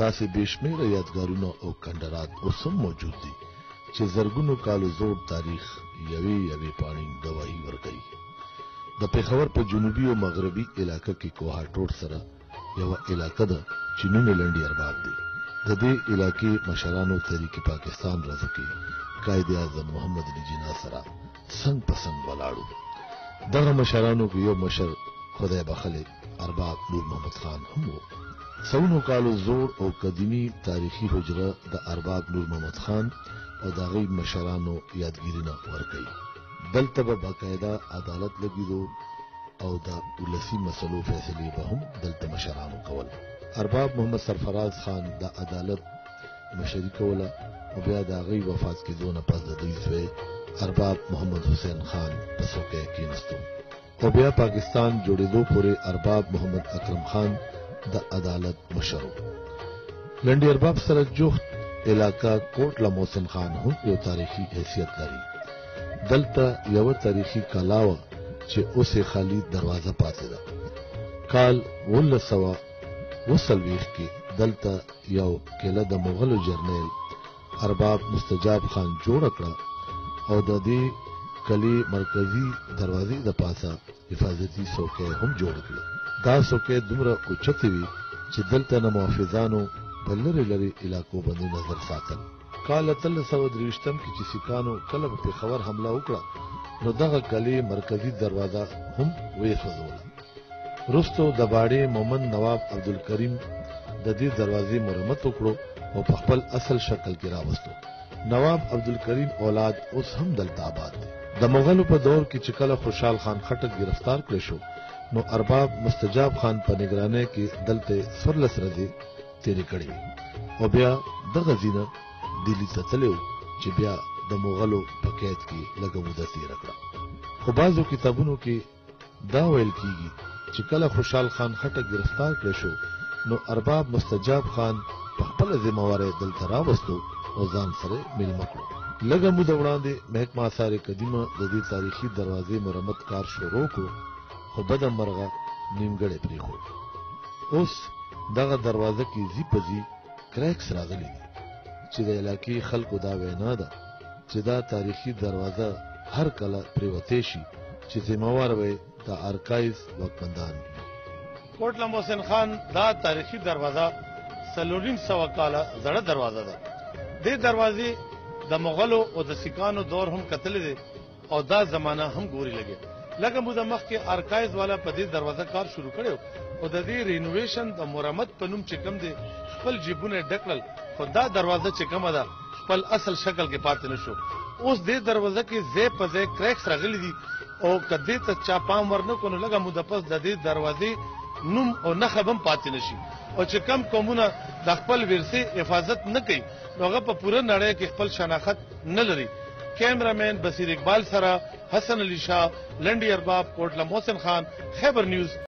داسې بې شمېره یادګارونه او کندرات اوس هم موجود دي چې زرګونو کالو زوړ تاریخ یوې یوې پاڼې ګواهي ورکوي د پېښور په جنوبي او مغربي علاقه کې کوهاټوټ سره یوه علاقه ده چې نوم یې لنډي ارباب دی د دې علاقې مشرانو تحریک پاکستان ورځو کې قائد اعظم محمد علي جناح سره څنګ په څنګ ولاړو دغه مشرانو کې یو مشر خدای بخښلی ارباب میر محمد خان هم و. سلونو کالو زوړ او قدیمي تاریخي حجره د ارباب میر محمد خان او د هغوی مشرانو یادګیرینه ورکوي. دلته به باقاعده عدالت لګیدو او د ولسي مسلو فیصلې به هم دلته مشرانو کول. ارباب محمد سرفراز خان د عدالت مشري کوله او بیا د هغوی وفات کیدو نه پس د دوی زوی ارباب محمد حسین خان په څوکۍ کیناستو. د بیا پاکستان جوړېدو پورې ارباب محمد اکرم خان د عدالت مشر و لنډي ارباب سره جوخت علاقه کوټ له محسن خان هم یو تاریخي حیثیت لري دلته یو تاریخي کلا و چې اوس یې خالي دروازه پاتې ده کال 1900 وسلويخ کې دلته یو کله د مغل جرنیل ارباب مستجاب خان جوړه کړه او د دې کلي مرکزي دروازې د پاسه حفاظتي څوکۍ هم جوړه کړه دا څوکۍ دومره اوچتې وي چې دلته نه محافظانو په لرې لرې علاقو باندې نظر ساتل کال اتلس سوه درویشتم کې چې سیکانو کله په پېښور حمله وکړه نو دغه کلې مرکزي دروازه هم ویې سوځوله روستو د باړې مومن نواب عبدالکریم د دې دروازې مرمت وکړو او په خپل اصل شکل کې راوستو نواب عبدالکریم اولاد اوس هم دلته آباد دی د مغلو په دور کې چې کله خوشحال خان خټک گرفتار کړی شو نو ارباب مستجاب خان په نگرانۍ کې دلته سرلس ورځې تیرې کړې او بیا دغه ځینه دلی ته تلو چې بیا د مغلو په قید کې لګو د تیر کړه خو بازو کتابونو کې دا ویل کیږي چې کله خوشحال خان خټک ګرفتار کړی شو نو ارباب مستجاب خان په خپله ذمه وارۍ دلته راوستو او ځان سره یې مېلمه کړو. لږه موده وړاندې محکمه اثار قدیمه د دې تاریخي دروازې مرمت کار شروع کړو خو بده مرغه نیمګړی پرېښود. اوس دغه دروازه کې ځي په ځي کریکس راغلي دي چې د علاقې خلکو دا وینا ده چې دا تاریخي دروازه هر کله پریوتې شي چې ذمہوار وي د ارکایز وکمندان کوټ لمبو حسین خان دا تاریخي دروازه سلورین سو کاله زړه دروازه ده د دروازې د مغلو او د سکانو دور هم کتل دي او دا زمانہ هم ګوري لګي لکه موده مخکې ارکایز والا په دې دروازه کار شروع کړو او د دې رینوویشن د مرمت په نوم چې کوم دی خپل جیبونه ډکړل خو دا دروازه چې کومه ده خپل اصل شکل کې پاتې نشو اوس دې دروازه کې زې په زې کریکس راغلي دي او کدی ته چا پام ورنه کونه لګه مو د پس د دې دروازې نوم او نخ هم پاتې نشي او چې کم قومونه د خپل ورثه حفاظت نه کوي نو هغه په پوره نړۍ کې خپل شناخت نه لري کیمرا مین بصیر اقبال سره حسن علی شاه لنډی ارباب کوټله محسن خان خیبر نیوز